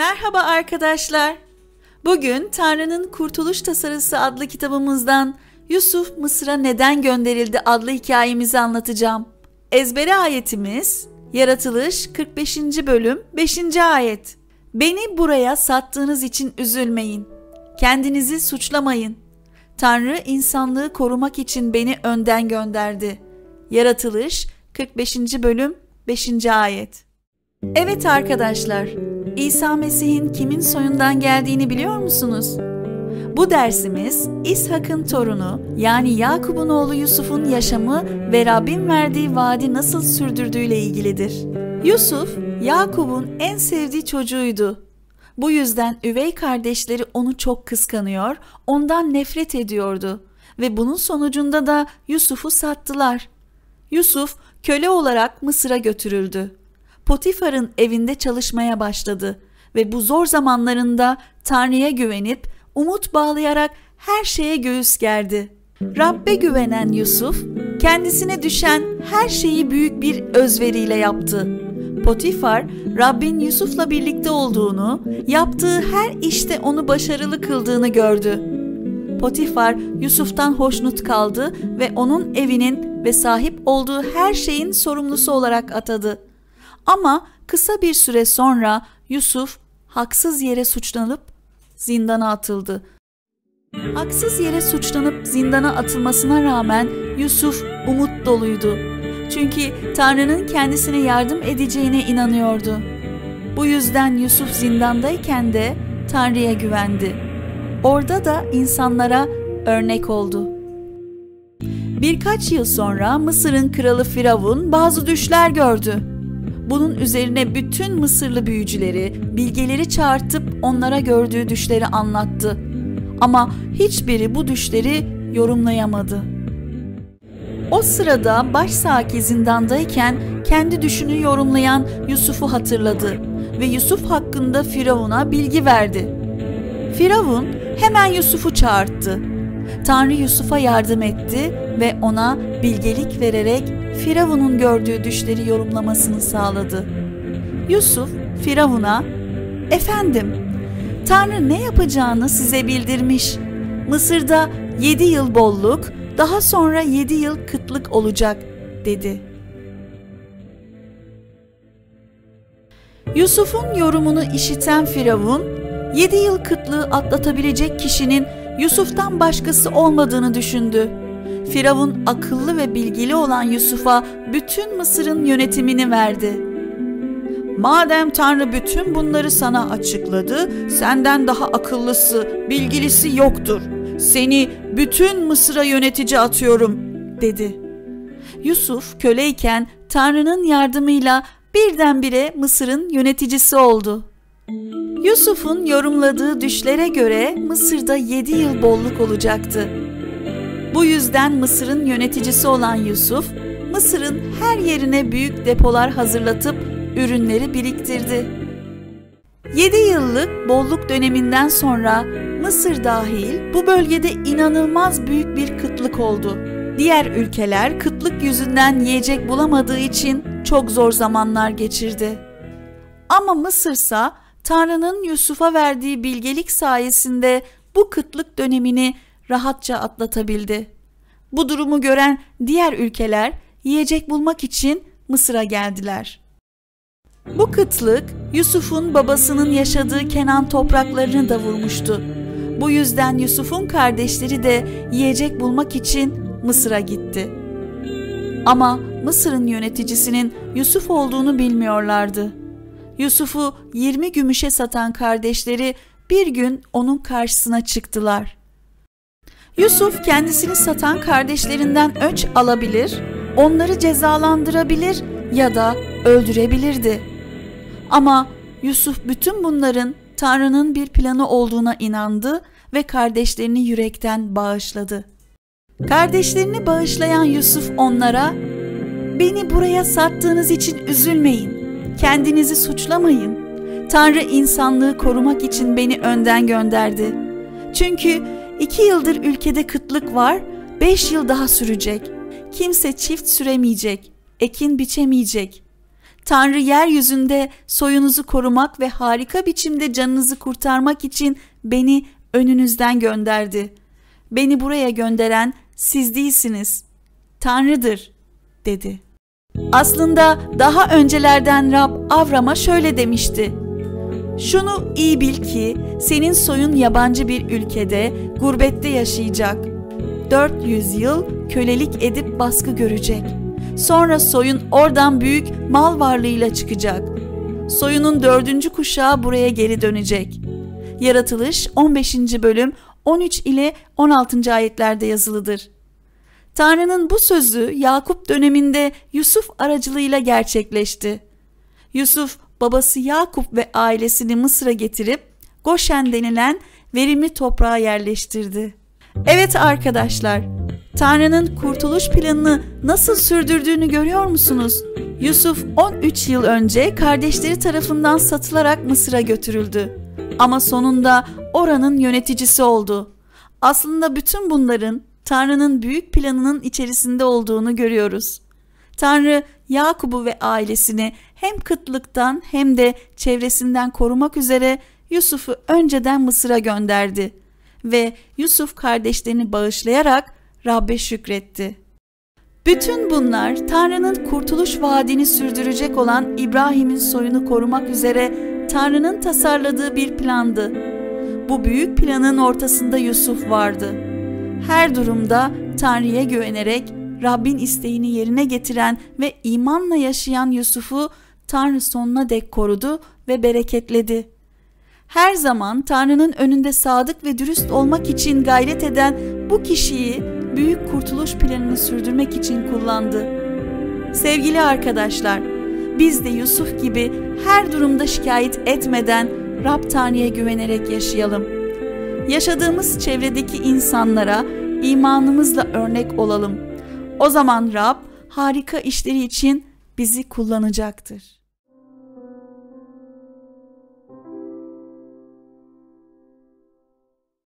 Merhaba arkadaşlar. Bugün Tanrı'nın Kurtuluş Tasarısı adlı kitabımızdan Yusuf Mısır'a neden gönderildi adlı hikayemizi anlatacağım. Ezbere ayetimiz Yaratılış 45. bölüm 5. ayet. Beni buraya sattığınız için üzülmeyin. Kendinizi suçlamayın. Tanrı insanlığı korumak için beni önden gönderdi. Yaratılış 45. bölüm 5. ayet. Evet arkadaşlar, İsa Mesih'in kimin soyundan geldiğini biliyor musunuz? Bu dersimiz İshak'ın torunu yani Yakup'un oğlu Yusuf'un yaşamı ve Rabbin verdiği vaadi nasıl sürdürdüğüyle ilgilidir. Yusuf, Yakup'un en sevdiği çocuğuydu. Bu yüzden üvey kardeşleri onu çok kıskanıyor, ondan nefret ediyordu ve bunun sonucunda da Yusuf'u sattılar. Yusuf köle olarak Mısır'a götürüldü. Potifar'ın evinde çalışmaya başladı ve bu zor zamanlarında Tanrı'ya güvenip umut bağlayarak her şeye göğüs gerdi. Rabbe güvenen Yusuf kendisine düşen her şeyi büyük bir özveriyle yaptı. Potifar Rabbin Yusuf'la birlikte olduğunu, yaptığı her işte onu başarılı kıldığını gördü. Potifar Yusuf'tan hoşnut kaldı ve onun evinin ve sahip olduğu her şeyin sorumlusu olarak atadı. Ama kısa bir süre sonra Yusuf haksız yere suçlanıp zindana atıldı. Haksız yere suçlanıp zindana atılmasına rağmen Yusuf umut doluydu. Çünkü Tanrı'nın kendisine yardım edeceğine inanıyordu. Bu yüzden Yusuf zindandayken de Tanrı'ya güvendi. Orada da insanlara örnek oldu. Birkaç yıl sonra Mısır'ın kralı Firavun bazı düşler gördü. Bunun üzerine bütün Mısırlı büyücüleri, bilgeleri çağırtıp onlara gördüğü düşleri anlattı. Ama hiçbiri bu düşleri yorumlayamadı. O sırada başsaki zindandayken kendi düşünü yorumlayan Yusuf'u hatırladı ve Yusuf hakkında Firavun'a bilgi verdi. Firavun hemen Yusuf'u çağırttı. Tanrı Yusuf'a yardım etti ve ona bilgelik vererek Firavun'un gördüğü düşleri yorumlamasını sağladı. Yusuf Firavun'a "Efendim, Tanrı ne yapacağını size bildirmiş. Mısır'da yedi yıl bolluk, daha sonra yedi yıl kıtlık olacak." dedi. Yusuf'un yorumunu işiten Firavun, yedi yıl kıtlığı atlatabilecek kişinin Yusuf'tan başkası olmadığını düşündü. Firavun akıllı ve bilgili olan Yusuf'a bütün Mısır'ın yönetimini verdi. Madem Tanrı bütün bunları sana açıkladı, senden daha akıllısı, bilgilisi yoktur. Seni bütün Mısır'a yönetici atıyorum, dedi. Yusuf köleyken Tanrı'nın yardımıyla birdenbire Mısır'ın yöneticisi oldu. Yusuf'un yorumladığı düşlere göre Mısır'da yedi yıl bolluk olacaktı. Bu yüzden Mısır'ın yöneticisi olan Yusuf, Mısır'ın her yerine büyük depolar hazırlatıp ürünleri biriktirdi. 7 yıllık bolluk döneminden sonra Mısır dahil bu bölgede inanılmaz büyük bir kıtlık oldu. Diğer ülkeler kıtlık yüzünden yiyecek bulamadığı için çok zor zamanlar geçirdi. Ama Mısırsa Tanrı'nın Yusuf'a verdiği bilgelik sayesinde bu kıtlık dönemini rahatça atlatabildi. Bu durumu gören diğer ülkeler yiyecek bulmak için Mısır'a geldiler. Bu kıtlık Yusuf'un babasının yaşadığı Kenan topraklarını da vurmuştu. Bu yüzden Yusuf'un kardeşleri de yiyecek bulmak için Mısır'a gitti. Ama Mısır'ın yöneticisinin Yusuf olduğunu bilmiyorlardı. Yusuf'u 20 gümüşe satan kardeşleri bir gün onun karşısına çıktılar. Yusuf kendisini satan kardeşlerinden öç alabilir, onları cezalandırabilir ya da öldürebilirdi. Ama Yusuf bütün bunların Tanrı'nın bir planı olduğuna inandı ve kardeşlerini yürekten bağışladı. Kardeşlerini bağışlayan Yusuf onlara, "Beni buraya sattığınız için üzülmeyin. Kendinizi suçlamayın. Tanrı insanlığı korumak için beni önden gönderdi. Çünkü iki yıldır ülkede kıtlık var, beş yıl daha sürecek. Kimse çift süremeyecek, ekin biçemeyecek. Tanrı yeryüzünde soyunuzu korumak ve harika biçimde canınızı kurtarmak için beni önünüzden gönderdi. Beni buraya gönderen siz değilsiniz. Tanrı'dır, dedi. Aslında daha öncelerden Rab Avram'a şöyle demişti. Şunu iyi bil ki senin soyun yabancı bir ülkede gurbette yaşayacak. 400 yıl kölelik edip baskı görecek. Sonra soyun oradan büyük mal varlığıyla çıkacak. Soyunun dördüncü kuşağı buraya geri dönecek. Yaratılış 15. bölüm 13 ile 16. ayetlerde yazılıdır. Tanrı'nın bu sözü Yakup döneminde Yusuf aracılığıyla gerçekleşti. Yusuf babası Yakup ve ailesini Mısır'a getirip Goşen denilen verimli toprağa yerleştirdi. Evet arkadaşlar, Tanrı'nın kurtuluş planını nasıl sürdürdüğünü görüyor musunuz? Yusuf 13 yıl önce kardeşleri tarafından satılarak Mısır'a götürüldü. Ama sonunda oranın yöneticisi oldu. Aslında bütün bunların Tanrı'nın büyük planının içerisinde olduğunu görüyoruz. Tanrı Yakub'u ve ailesini hem kıtlıktan hem de çevresinden korumak üzere Yusuf'u önceden Mısır'a gönderdi ve Yusuf kardeşlerini bağışlayarak Rabbe şükretti. Bütün bunlar Tanrı'nın kurtuluş vaadini sürdürecek olan İbrahim'in soyunu korumak üzere Tanrı'nın tasarladığı bir plandı. Bu büyük planın ortasında Yusuf vardı. Her durumda Tanrı'ya güvenerek Rabbin isteğini yerine getiren ve imanla yaşayan Yusuf'u Tanrı sonuna dek korudu ve bereketledi. Her zaman Tanrı'nın önünde sadık ve dürüst olmak için gayret eden bu kişiyi büyük kurtuluş planını sürdürmek için kullandı. Sevgili arkadaşlar, biz de Yusuf gibi her durumda şikayet etmeden Rab Tanrı'ya güvenerek yaşayalım. Yaşadığımız çevredeki insanlara imanımızla örnek olalım. O zaman Rab harika işleri için bizi kullanacaktır.